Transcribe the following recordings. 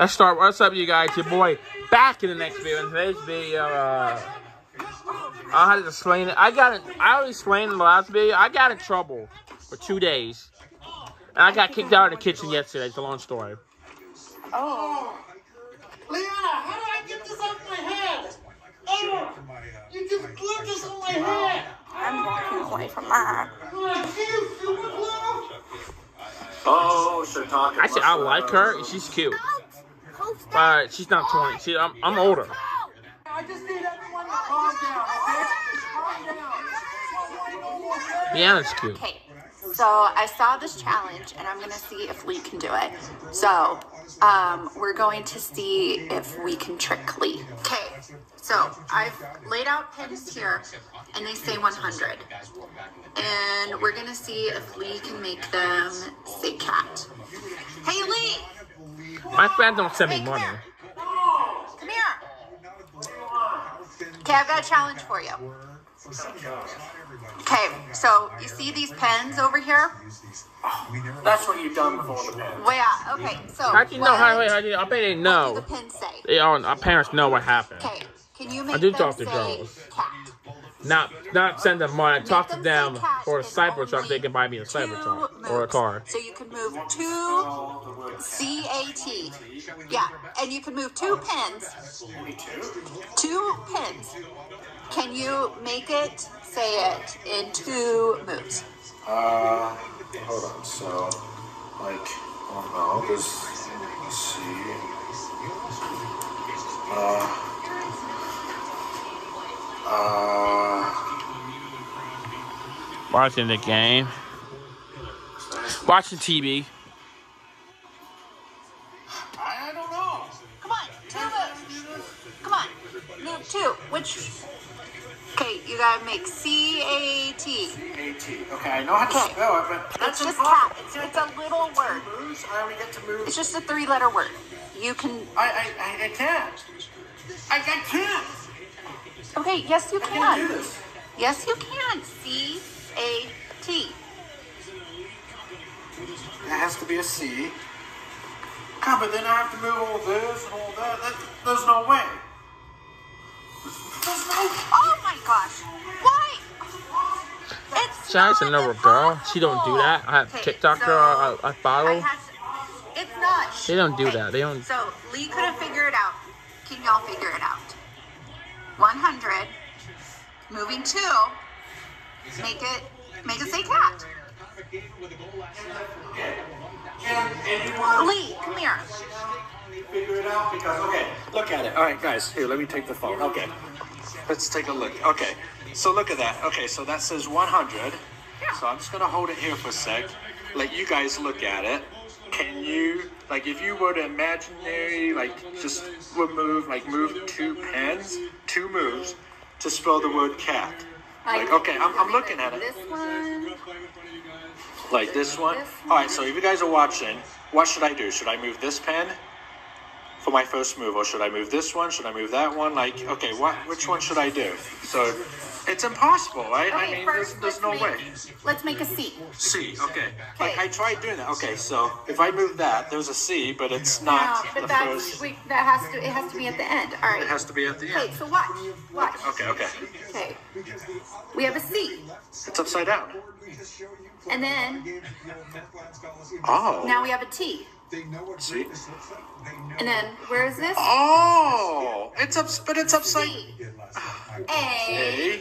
Let's start. What's up, you guys? Your boy back in the next video. In today's video, uh, I had to explain it. I got it. I already explained in the last video. I got in trouble for two days, and I got kicked out of the kitchen yesterday. It's a long story. Oh. Leanna, how do I get this off my head? Oh, you just glued this on my head. I'm walking away from that. Oh, you super. Oh, so talking. I said I like her. She's cute. But she's not 20. See, I'm, I'm older. I just need everyone to calm down, okay? Calm cute. Okay, so I saw this challenge and I'm gonna see if Lee can do it. So, um, we're going to see if we can trick Lee. Okay, so I've laid out pins here and they say 100. And we're gonna see if Lee can make them say cat. Hey Lee! My friends don't send me Hey, come money. here. Come here. Okay, I've got a challenge for you. Okay, so you see these pens over here? That's what you've done before the pen. Well, yeah, uh, okay, so. How do you know? How, what how do you, I bet they do the know. pens say? They all, our parents know what happened. Okay, can you make I do them talk to say girls. cat? Not not send them money. I talk to them them for a and Cybertruck. They can buy me a two Cybertruck or a car. So you can move two C A T. Yeah, and you can move two pins. Two pins. Can you make it say it in two moves? Uh, hold on. So, like, oh no, this. Let's see. Uh. Uh. Watching the game. Watching TV. I don't know. Come on, two moves. Come on, move two. Which? Okay, you gotta make C A T. C A T. Okay, I know how to Okay. spell it, but It's that's just cat. It's, it's a little word. Moves? I only get to move. It's just a three-letter word. You can. I, I, I, I can't. I, I can't. Okay, yes, you I can't do can. this. Yes, you can. C A T. It has to be a C. God, but then I have to move all this and all that. that there's no way. There's no. Oh my gosh! Why? It's Shani's not another girl. She don't do that. I have Okay, TikTok so girl. I, I I follow. had to- it's not. They don't do Okay, that. They don't- So Lee couldn't figure it out. Can y'all figure it out? 100. Moving two. Make it. Make it say cat. Lee, come here. figure it out? Because okay, look at it. All right, guys, here, let me take the phone. Okay, let's take a look. Okay, so look at that. Okay, so that says 100. So I'm just gonna hold it here for a sec. Let you guys look at it. Can you, like, if you were to imaginary, like, just remove, like, move two pens, two moves to spell the word cat. Like, okay, I'm, I'm looking at it. This one. Like this one? All right, so if you guys are watching, what should I do? Should I move this pen for my first move, or should I move this one? Should I move that one? Like, okay, what? Which one should I do? So, it's impossible, right? I mean, there's, there's no make, way. Let's make a C. C, okay. Like, I tried doing that. Okay, so if I move that, there's a C, but it's not No, the but that's first. wait, that has to. It has to be at the end. All right. It has to be at the end. Okay, so watch. Watch. Okay, okay. Okay. We have a C, It's upside down. and then Oh. now we have a T, See? and then where is this? Oh, it's up, but it's upside. C. A. A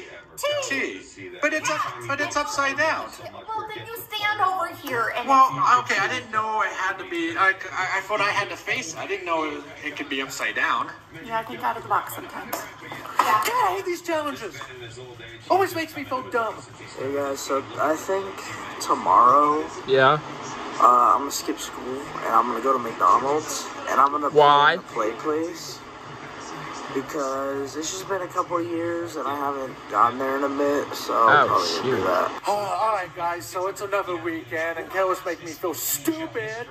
T. But it's up, but it's upside down. Well, then you stand over here and. Well, okay, I didn't know it had to be. I, I, I thought I had to face it. I didn't know it, it could be upside down. You gotta think out of the box sometimes. God, I hate these challenges. Always makes me feel dumb. Hey guys, so I think tomorrow Yeah. Uh, I'm gonna skip school and I'm gonna go to McDonald's and I'm gonna Why? play in place because it's just been a couple of years and I haven't gotten there in a bit, so I'll Oh, probably gonna shoot. do that. Oh, all right, guys. So it's another weekend, and Kellis make me feel stupid.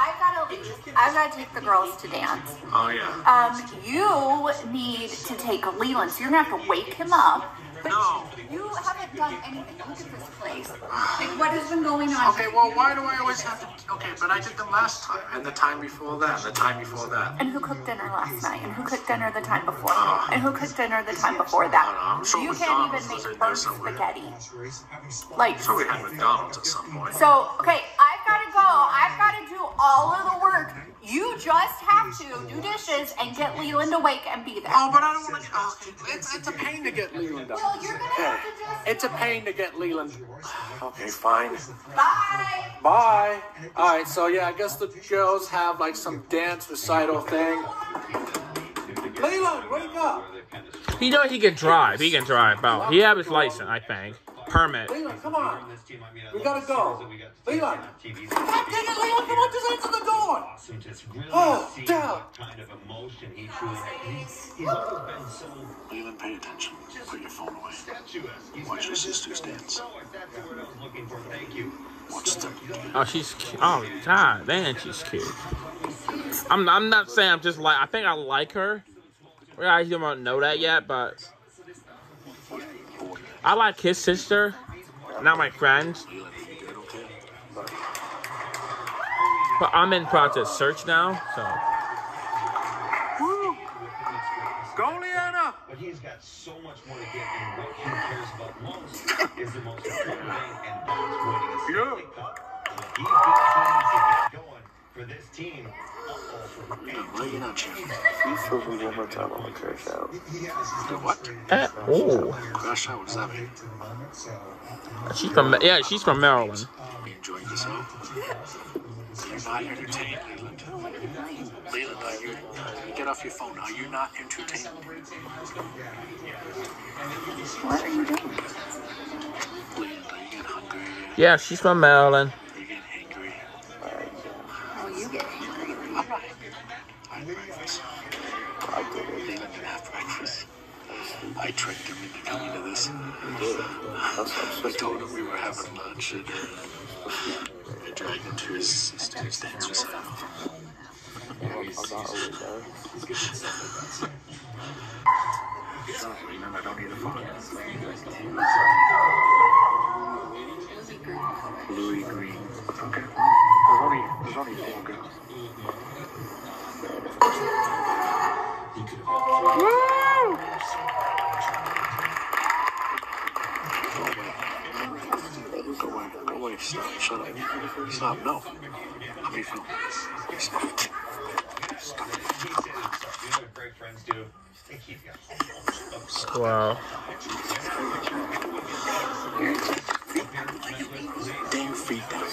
I've gotta. I've gotta take the girls to dance. Oh yeah. Um, you need to take Leland, so you're gonna have to wake him up But No. You haven't done anything. Look at this place. Like, what has been going on? Okay, well, why do I always have to? Okay, but I did them last time, and the time before that, and the time before that. And who cooked dinner last night? And who cooked dinner the time before? And who cooked dinner the time before that? I'm sure you can't even make in there burnt spaghetti. Like, So we had McDonald's at some point. so, okay, I've got to go. I've got to do all of the work. You just have to do dishes and get Leland awake and be there. Oh, but I don't want to. Oh, it's, it's a pain to get Leland up. Well, you're gonna have to just. It's a pain to get Leland. Okay, fine. Bye. Bye. All right, so yeah, I guess the girls have like some dance recital thing. Leland, wake up! He knows he can drive. He can drive. Well, he have his license, I think. Permit. Leland, come on. We gotta go. Leland. God dang it, Leland, come on, just answer the door. Oh, down. kind of emotion he truly has. He's always been so Leland, pay attention. Put your phone away. statuesque. Watch your sisters dance. So that's the word I was looking for. Thank you. Watch them. Oh, she's cute. Oh, God, man, she's cute. I'm, I'm not saying I'm just like, I think I like her. Well, I don't know that yet, but I like his sister, not my friend. Leland, you good, okay? But I'm in process search now, so. Go, Leanna! But he's got so much more to get, and what he cares about most is the most important thing, and that's winning a Stanley Cup. And he's going to get going for this team. Uh-oh, why are you not cheering? Me one more time on the crash out. What? Oh, Crash out, what does that mean? she's from yeah, she's from Maryland. You enjoying yourself? You're not entertained, Leland. Leland, are you, get off your phone. Are you not entertained? What are you doing? Leland, are you getting hungry? Yeah, she's from Maryland. I tricked him into coming to this. I'm told him we were having lunch and uh, I dragged him to his sister's dance recital. I'm there. Sorry, Leland, I don't need a phone. Louis Green. Okay. There's only, there's only four girls. Go away, stop, shut up. Stop, no. How many film? Stop. Stop. You know what great friends do? They keep you. Get your feet down.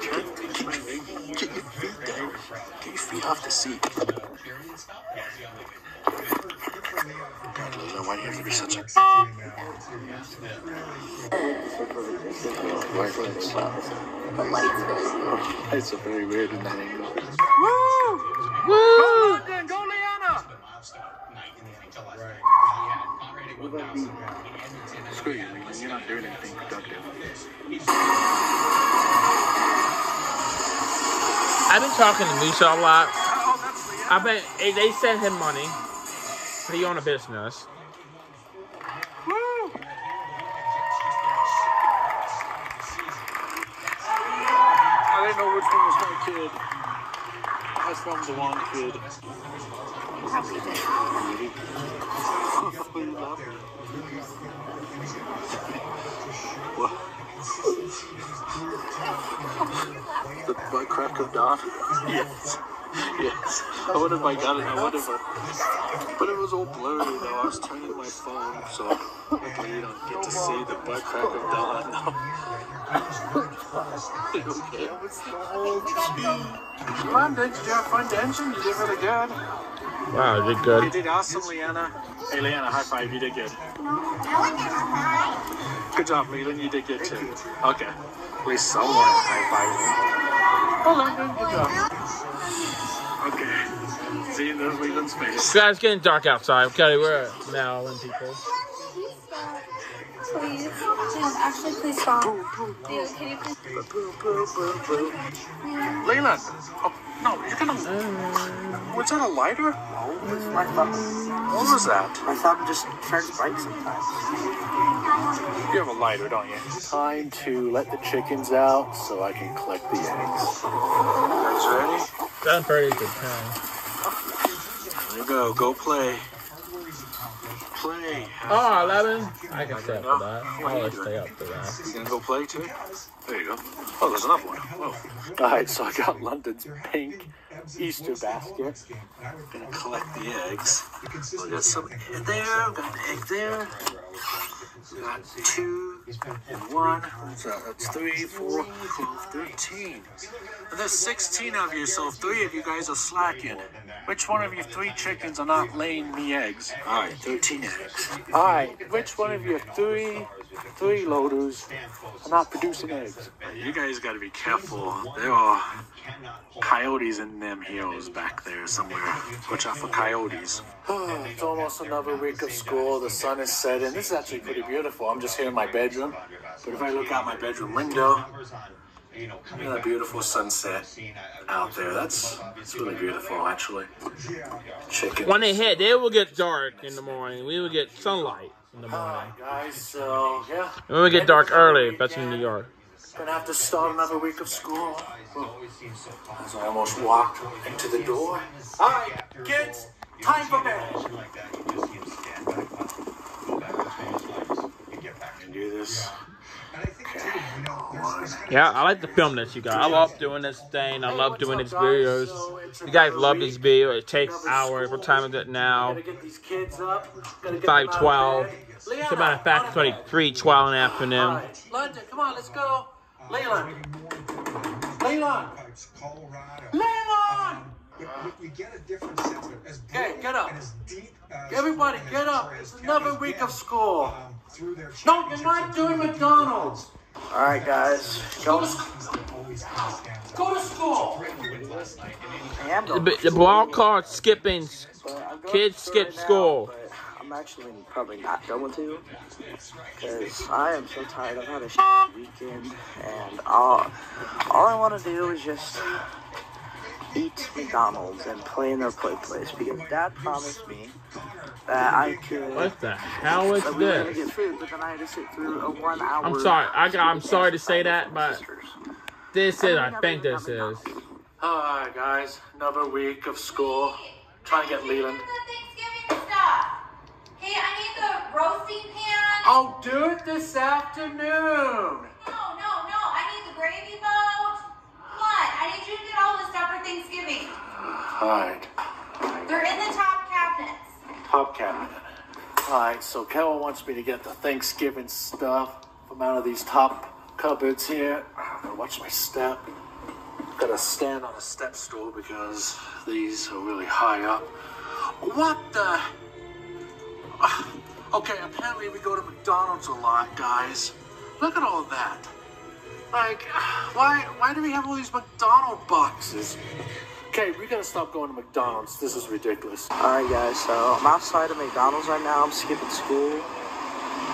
Get, get, your feet- get your feet down. Get your feet off the seat. God, Lila, why do you have to be such a... The lights very It's a very weird in that angle. Woo! Then go, Leanna! Screw you, Leland. You're not doing anything productive. I've been talking to Musa a lot. I've been. eh, They sent him money. He own a business. I didn't know which one was my kid. I filmed the one kid. probably did. what? The butt crack of dawn? yes. Yes. I would have I got it. I would have. But it was all blurry though. I was turning my phone so you don't get to see the butt crack of dawn. You okay? Come on, did you have fun dancing? You did really good. Wow, you did good. You did awesome, Leanna. Hey, Leanna, high five. You did good. Good job, Leland. You did good too. Okay. At least someone high five. Oh, Leland, good job. Okay. See, there's Leland's face. Guys, it's getting dark outside. Okay, we're at Maryland, people. Please. Dude, actually, please stop. Dude, can you please? Leland! Oh, no, you're gonna. Uh. Was that a lighter? Mm. My thumb, What was that? my thumb just turns bright sometimes. You have a lighter, don't you? Time to let the chickens out so I can collect the eggs. You guys ready? Done pretty good time. There you go. Go play. Play. Oh, 11? I can stay up for that. I'll always stay up for that. You gonna go play too? There you go. Oh, there's another one. Whoa. All right, so I got London's pink Easter basket. Gonna collect the eggs. We got some in there. Got an egg there. We got two and one. So that's three, four, twelve, thirteen. And there's 16 of you, so three of you guys are slacking. Which one of you three chickens are not laying me eggs? All right, 13 eggs. All right, which one of you three, three loaders are not producing eggs? You guys got to be careful. There are coyotes in them hills back there somewhere. Watch out for coyotes. it's almost another week of school. The sun is setting. This is actually pretty beautiful. I'm just here in my bedroom. But if I look out my bedroom window, Look at that beautiful sunset out there. That's, that's really beautiful, actually. Chicken. When they hit, they will get dark in the morning. We will get sunlight in the morning. Alright, guys, so yeah. And we get dark early, if that's in New York. Gonna have to start another week of school. As I almost walked into the door. Alright, kids, time for bed. Can do this. Yeah, I like the film this, you guys. I love doing this thing. I love doing these videos. You guys love this video. It takes hours. What time is it now? Gotta get these kids up. Gotta get them out of 512. bed. It's about a fact, it's only 312 in the afternoon. London, come on, let's go. Leland. Leland. Leland. You get a different sense of. As Okay, get up. Everybody, get up. It's another week of school. No, you're not doing McDonald's. All right, guys. Go to school. go to school. The, the ball card skipping. but I'm going kids skip right now, school. but I'm actually probably not going to because I am so tired. I've had a sh- weekend, and all all I want to do is just eat McDonald's and play in their play place because Dad promised me that I could. What the hell is that we were gonna this? get food, but then I had to sit through a one hour. I'm sorry. I got, I'm sorry to say that, but this is, I think this is. Alright, guys, another week of school. Trying to get Leland. Hey, I need the roasting pan. I'll do it this afternoon. No, no, no. I need the gravy boat. Come on. I need you to get all this stuff for Thanksgiving. Alright, They're in the top cabinets. Top cabinet. Alright, so Carol wants me to get the Thanksgiving stuff from out of these top cupboards here. I gotta watch my step. Gotta stand on a step stool because these are really high up. What the? Okay, apparently we go to McDonald's a lot, guys. Look at all that. Like, why why do we have all these McDonald boxes? Okay, we gotta stop going to McDonald's. This is ridiculous. All right, guys. So I'm outside of McDonald's right now. I'm skipping school.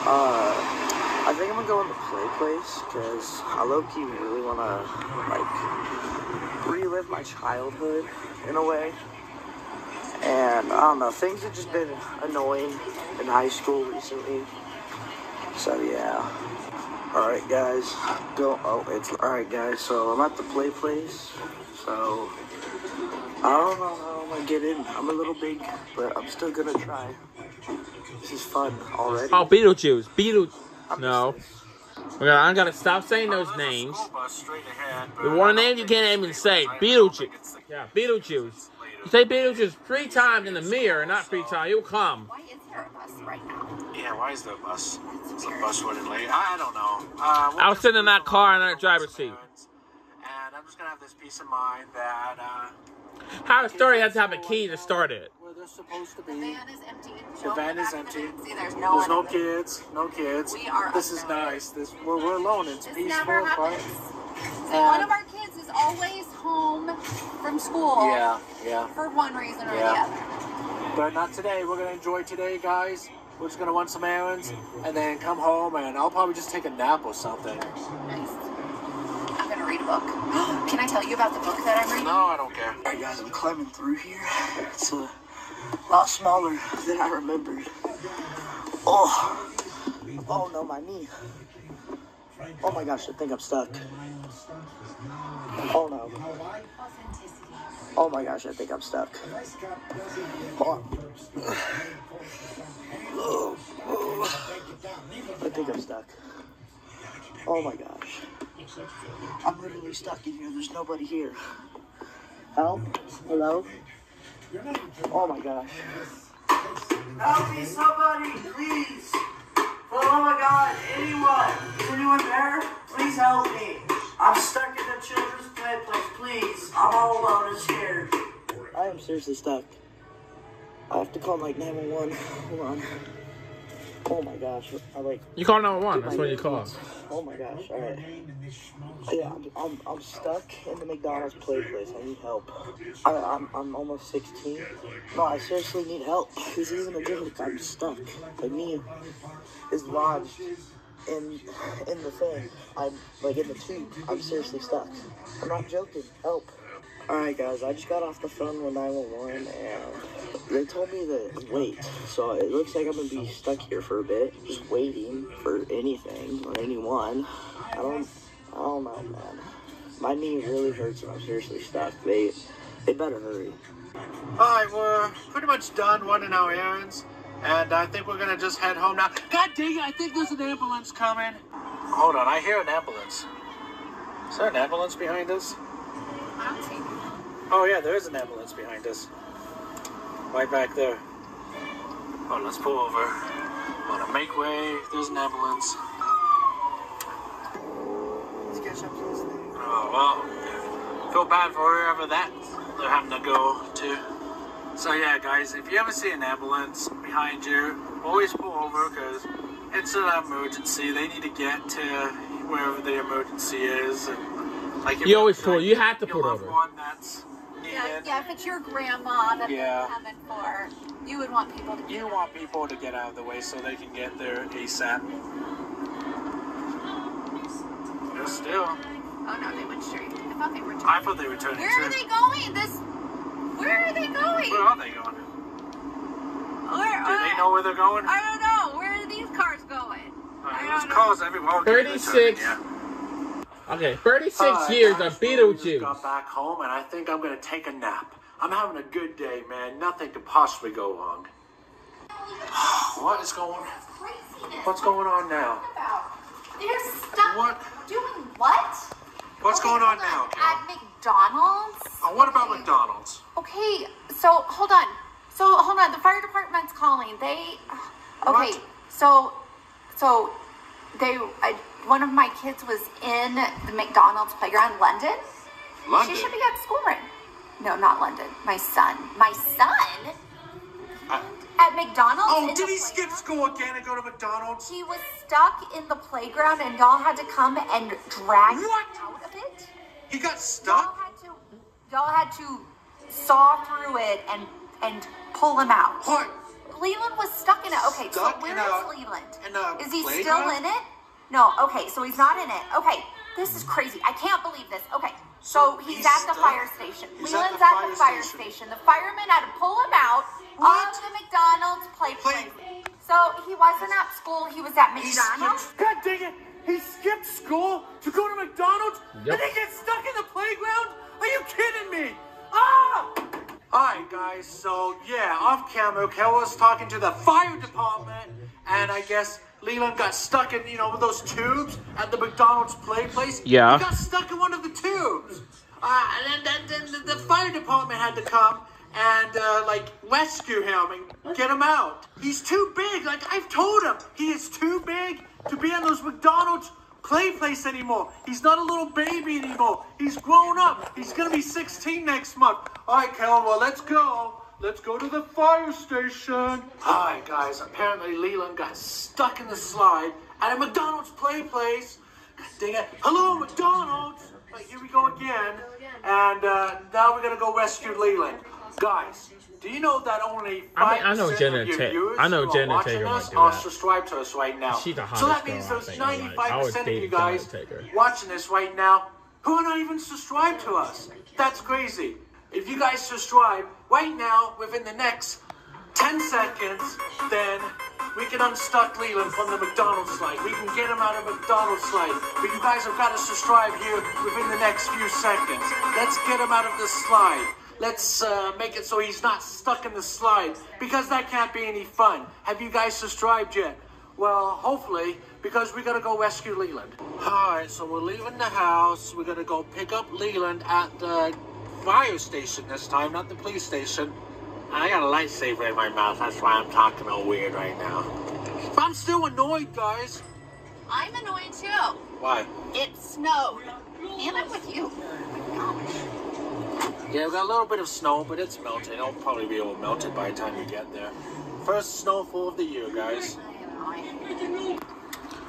Uh, I think I'm gonna go in the play place because I low key really wanna like relive my childhood in a way. And I don't know, things have just been annoying in high school recently. So yeah. All right, guys. Go. Oh, it's all right, guys. So I'm at the play place. So I don't know how I'm gonna get in. I'm a little big, but I'm still gonna try. This is fun already. Oh, Beetlejuice. Beetle. No. We gotta, I gotta stop saying those names. The one name you can't even say. Beetlejuice. Yeah, Beetlejuice. You say Beetlejuice three times in the mirror, not three times. You'll come. Why is there a bus right now? Yeah, why is there a bus? Is the bus running late? I don't know. Uh, I was sitting in that car in that driver's seat. And I'm just gonna have this peace of mind that uh, How the story has to have a key to start it. where they're supposed to be. The van is empty. The van is back to the- empty. See, there's no There's no one. in the- kids. No kids. We are This is nice. This we're, we're alone. It's This peaceful. never quiet. happens. See, one of our kids is always home from school Yeah, yeah. for one reason or Yeah. the other. But not today. We're gonna enjoy today, guys. We're just gonna run some errands and then come home and I'll probably just take a nap or something. Nice. I'm gonna read a book. Can I tell you about the book that I'm reading? No, I don't care. Alright, guys, I'm climbing through here. It's a lot smaller than I remembered. Oh, Oh no, my knee. Oh my gosh, I think I'm stuck. Oh no. Oh my gosh, I think I'm stuck. Hold on. I think I'm stuck. Oh my gosh. I'm literally stuck in here. There's nobody here. Help? Hello? Oh my gosh. Help me, somebody, please. For the love of God, anyone, is anyone there? Please help me. I'm stuck in the children's play place. Please, I'm all alone and scared. I am seriously stuck. I have to call like 911. Hold on. Oh my gosh. I like. You call number one. That's what you call. Oh my gosh. All right. Yeah, I'm, I'm, I'm stuck in the McDonald's play place. I need help. I, I'm, I'm almost 16. No, I seriously need help. This isn't a joke. I'm stuck. Like me is lodged in in the thing. I'm like in the tube. I'm seriously stuck. I'm not joking. Help. Alright guys, I just got off the phone with 911 and they told me to wait. So it looks like I'm gonna be stuck here for a bit, just waiting for anything or anyone. I don't I don't know man. My knee really hurts and I'm seriously stuck. They they better hurry. Alright, we're pretty much done running our errands. And I think we're gonna just head home now. God dang it, I think there's an ambulance coming. Hold on, I hear an ambulance. Is there an ambulance behind us? I don't see anything. Oh yeah, there is an ambulance behind us. Right back there. Oh, let's pull over. Wanna make way. There's an ambulance. Let's catch up to this thing. Oh, well, feel bad for whoever that they're having to go to. So yeah, guys, if you ever see an ambulance behind you, always pull over because it's an emergency. They need to get to wherever the emergency is. And like, You always pull- like, you have to pull over. One that's Yeah, needed. yeah, if it's your grandma that Yeah. they're coming for, you would want people to You want people to get out of the way so they can get there ASAP. But still, Oh no, they went straight. I thought they were turning. I thought they were turning Where are they going? This. Where are they going? Where are they going? Where, Do they know where they're going? I don't know. Where are these cars going? Alright, I don't know. cars everywhere. Okay, they're turning, 36. yeah. Okay, 36 Alright, years I of just Beetlejuice. got back home and I think I'm gonna take a nap. I'm having a good day, man. Nothing could possibly go wrong. what is going? Craziness. What's going on now? They're stuck What? doing what? What's Okay, going on hold now? At Kel? McDonald's? Uh, what about McDonald's? Okay, so hold on. So hold on. The fire department's calling. They. Okay, What? so so they. I, one of my kids was in the McDonald's playground, London. London. She should be at school right. No, not London. My son. My son at McDonald's. oh, did he skip school again and go to McDonald's? He was stuck in the playground, and y'all had to come and drag him out of it. He got stuck. y'all had to saw through it and and pull him out. What? Leland was stuck in it. Okay, Stuck so where is Leland? is he still in it? No. Okay, so he's not in it. Okay, this is crazy. I can't believe this. Okay, so he's, He's at the stuck? fire station. He's at Leland's the at the fire station. station. The firemen had to pull him out What? of the McDonald's play Play- place. So he wasn't at school. He was at McDonald's. skipped. God dang it! He skipped school to go to McDonald's Yep. and he gets stuck in the playground. Are you kidding me? Ah! Alright guys, so yeah, off camera, Kel was talking to the fire department, and I guess Leland got stuck in, you know, with those tubes at the McDonald's play place. Yeah. He got stuck in one of the tubes. Uh, and then, then, then the fire department had to come and, uh, like, rescue him and get him out. He's too big. Like, I've told him, he is too big to be in those McDonald's play place anymore. He's not a little baby anymore. He's grown up. He's gonna be 16 next month. All right, Kellen, well, let's go. Let's go to the fire station. All right, guys. Apparently, Leland got stuck in the slide at a McDonald's play place. God dang it. Hello, McDonald's. Right, here we go again. And uh, now we're gonna go rescue Leland. Guys, do you know that only I mean, I 5% know Jenna of your Ta- viewers I know who are Jenna watching Taker us might do are subscribed to us right now. She's the so that hottest means girl, I those think, in life. I would 95% of you guys watching this right now who are not even subscribed to us. That's crazy. If you guys subscribe right now within the next 10 seconds, then we can unstuck Leland from the McDonald's slide. We can get him out of McDonald's slide. But you guys have got to subscribe here within the next few seconds. Let's get him out of the slide. Let's uh, make it so he's not stuck in the slide because that can't be any fun. Have you guys subscribed yet? Well, hopefully, because we gotta go rescue Leland. Alright, so we're leaving the house. We're gonna go pick up Leland at the fire station this time, not the police station. I got a lightsaber in my mouth, that's why I'm talking all weird right now. But I'm still annoyed, guys. I'm annoyed too. Why? It snowed. And I'm with you. Yeah, we got a little bit of snow, but it's melting. It'll probably be all melted by the time we get there. First snowfall of the year, guys.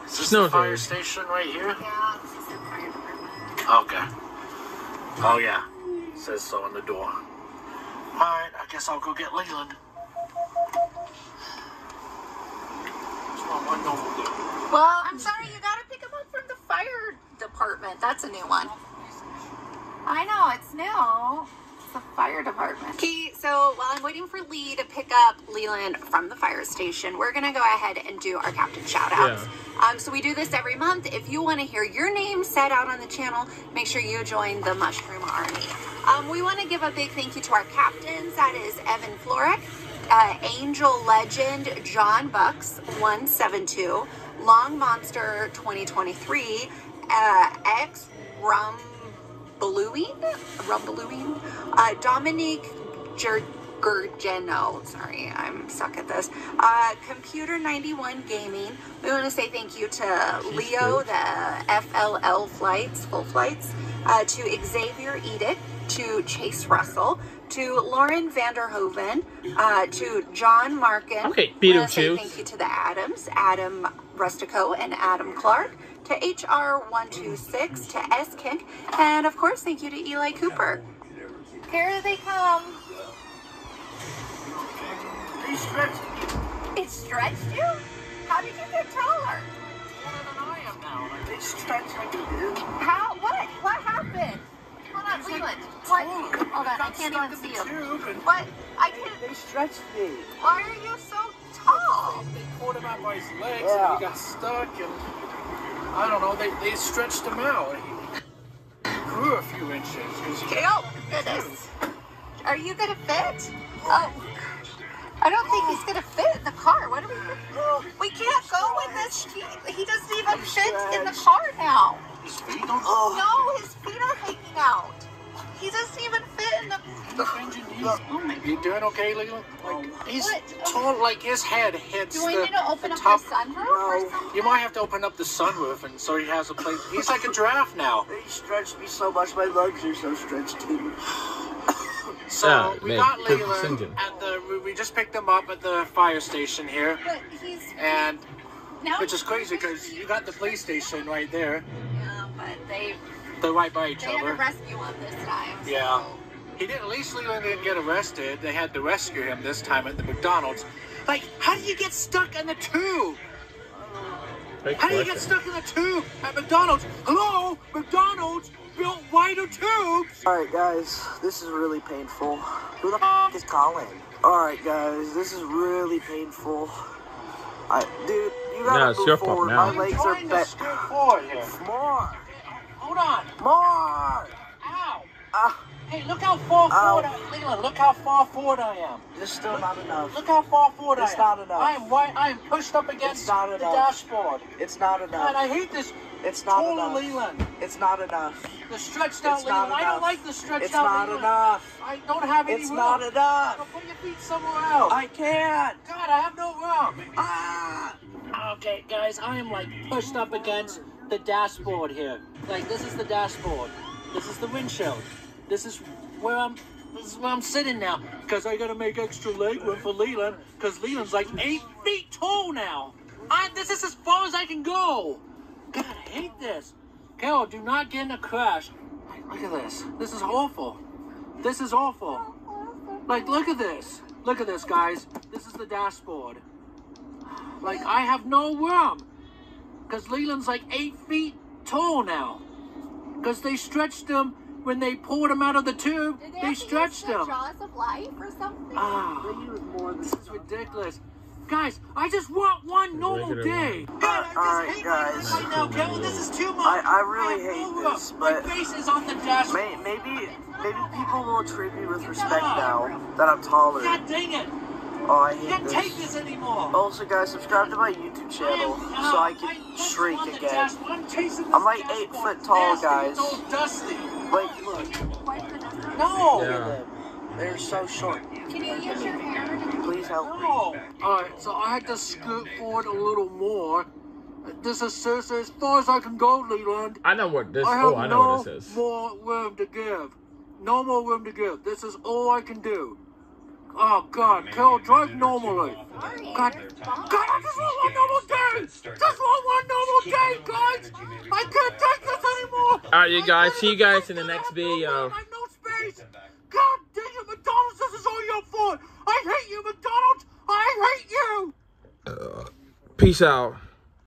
Is this Snow the fire day. station right here? Yeah, this is the fire department. Okay. Oh yeah, says so on the door. Alright, I guess I'll go get Leland. There's not one no good. Well, I'm sorry, you gotta pick him up from the fire department. That's a new one. I know, it's new. It's the fire department. Okay, so while I'm waiting for Lee to pick up Leland from the fire station, we're gonna go ahead and do our captain shout outs. Um, so we do this every month. If you want to hear your name said out on the channel, make sure you join the Mushroom Army. Um, we want to give a big thank you to our captains. That is Evan Florek, uh, Angel Legend John Bucks 172, Long Monster 2023, uh, X Rum Bluing, Rumbluing, uh, Dominique Gergeno. Sorry, I'm stuck at this. Uh, Computer 91 Gaming. We want to say thank you to Leo, the FLL flights, full flights, uh, to Xavier Edict, to Chase Russell, to Lauren Vanderhoven, uh, to John Markin. Okay, wanna say Beetlejuice. Thank you to the Adams, Adam Rustico and Adam Clark, to HR126, to S Kink, and of course, thank you to Eli Cooper. Here they come. He stretched It stretched you? How did you get taller? taller than I am now. Like, they stretched like you do. How? What? What happened? Hold on, Leland. What? Hold oh, on, I can't even see you. What? I can't. They stretched me. Why are you so tall? they pulled him out by his legs Yeah. and he got stuck and I don't know, they, they stretched him out. He grew a few inches. 'cause he- Oh, goodness. Are you gonna fit? Oh. I don't think he's gonna fit in the car. What are we doing? We can't go with this. He, he doesn't even fit in the car now. His feet don't Oh, No, his feet are hanging out. He doesn't even fit in the. Oh, you doing okay, Leland? Like, oh, he's What? tall, like his head hits Do we the, need to open the up top. the sunroof or No. something? You might have to open up the sunroof and so he has a place. He's like a giraffe now. they stretched me so much. My legs are so stretched too. So Yeah, we man, got good Leland at the. we- We just picked him up at the fire station here, But he's and now. which is crazy because you got the police station right there. Yeah, but they They're right by each they had to rescue him this time. so- Yeah. He didn't. At least Leland didn't get arrested. They had to rescue him this time at the McDonald's. Like, how do you get stuck in the tube? Oh. Great How do you get stuck in the tube at McDonald's? Hello, McDonald's built wider tubes. Alright, guys, this is really painful. Who the f is calling? Alright, guys, this is really painful. I, dude, you gotta No, it's move your fault forward. now. My legs are Trying to bent. scoot forward here. More! Hold on. More! Ow. Ah, Hey, look how far Ow. forward I Leland, look how far forward I am. it's still not enough. Look how far forward It's I am. not enough. I am I am pushed up against the dashboard. It's not enough. enough. I hate this It's not taller enough. Leland. It's not enough. The stretched out It's Leland. I don't like the stretched It's out not enough. I don't have any It's room. It's not So enough. put your feet somewhere else. I can't. God, I have no room. Ah! Okay, guys, I am like pushed up against the dashboard here. Like this is the dashboard. This is the windshield. This is where I'm. This is where I'm sitting now. Cause I gotta make extra leg room for Leland. Cause Leland's like eight feet tall now. I, this is as far as I can go. God, I hate this. Carol, do not get in a crash. Like, look at this. This is awful. This is awful. Like, look at this. Look at this, guys. This is the dashboard. Like, I have no room. Because Leland's like eight feet tall now. Because they stretched him when they pulled him out of the tube. Did They, use stretched the him. Jaws of life or something? Ah, They than this is ridiculous. Guys, I just want one normal day. Man, I just Alright, hate guys. right now, Kevin. This is too much. I- I really I'm hate over. this, but- my face is on the dash. May, maybe maybe people will treat me with respect now that I'm taller. God dang it! Oh, I I hate can't take this. this anymore. Also, guys, subscribe to my YouTube channel so I uh, can shrink again. I'm like eight foot tall, guys. Dusty. Like, look, No. Yeah. they're so short. Can you use your hair? Please help me. Alright, so I had to scoot forward a little more. This is seriously as far as I can go, Leland. I know what this. I have Oh, I know no what this is. more room to give. No more room to give. This is all I can do. Oh God, Carol, drive normally. God, God, I just want one normal day. Just want one normal day, guys. I can't take this anymore. All right, you guys. See you guys in the next I have no video. room. I have no space. God dang it, McDonald's, this is all your fault. I hate you, McDonald's. I hate you. Uh, peace out.